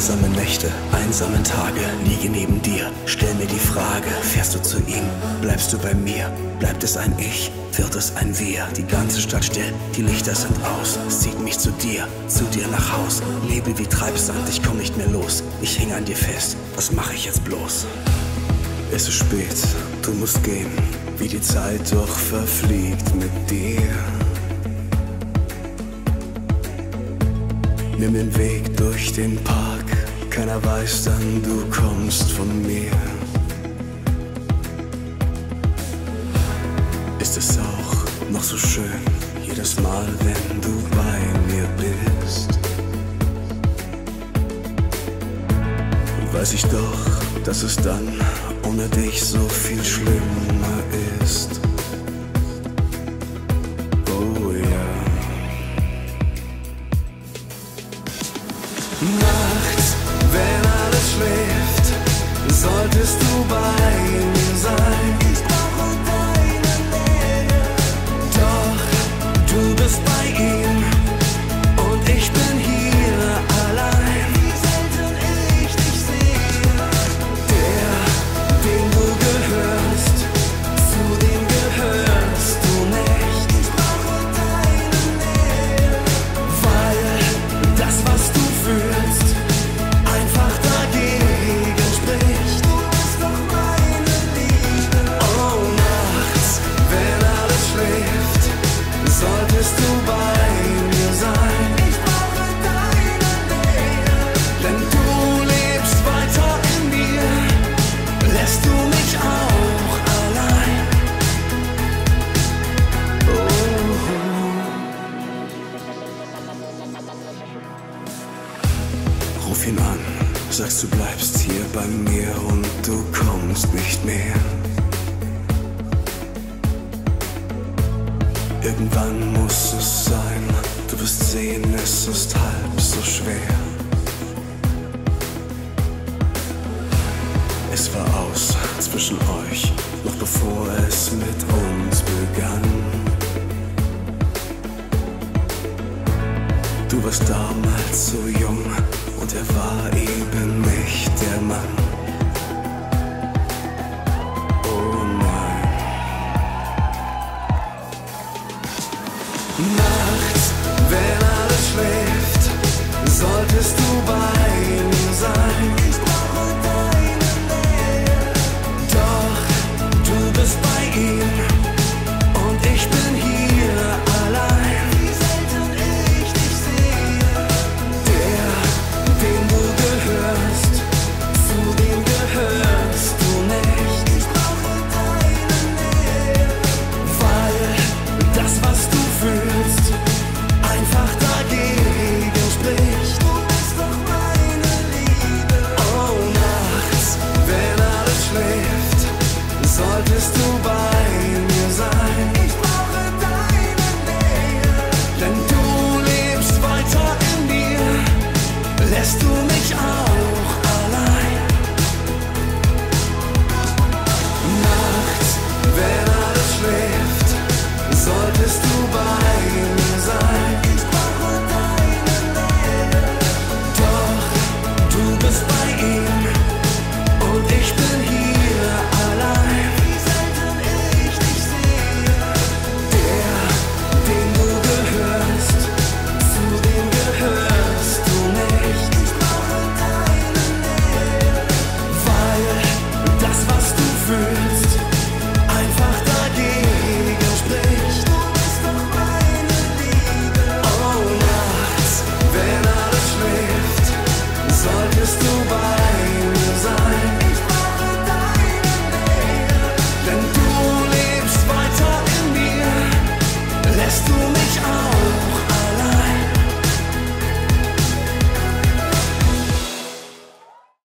Einsame Nächte, einsame Tage, liege neben dir. Stell mir die Frage, fährst du zu ihm? Bleibst du bei mir? Bleibt es ein Ich? Wird es ein Wir? Die ganze Stadt still, die Lichter sind aus. Es zieht mich zu dir, zu dir nach Haus. Lebe wie Treibsand, ich komm nicht mehr los. Ich häng an dir fest, was mache ich jetzt bloß? Es ist spät, du musst gehen, wie die Zeit doch verfliegt mit dir. Nimm den Weg durch den Park, keiner weiß dann, du kommst von mir. Ist es auch noch so schön, jedes Mal, wenn du bei mir bist. Weiß ich doch, dass es dann ohne dich so viel schlimmer ist. Solltest du bei mir sein. Ich brauche deine Nähe. Doch du bist bei ihm solltest du bei mir sein. Ich brauche deine Nähe. Denn du lebst weiter in mir, lässt du mich auch allein. Oh. Ruf ihn an, sagst du bleibst hier bei mir und du kommst nicht mehr. Irgendwann muss es sein, du wirst sehen, es ist halb so schwer. Es war aus zwischen euch, noch bevor es mit uns begann. Du warst damals so jung und er war eben nicht der Mann. Estou to buy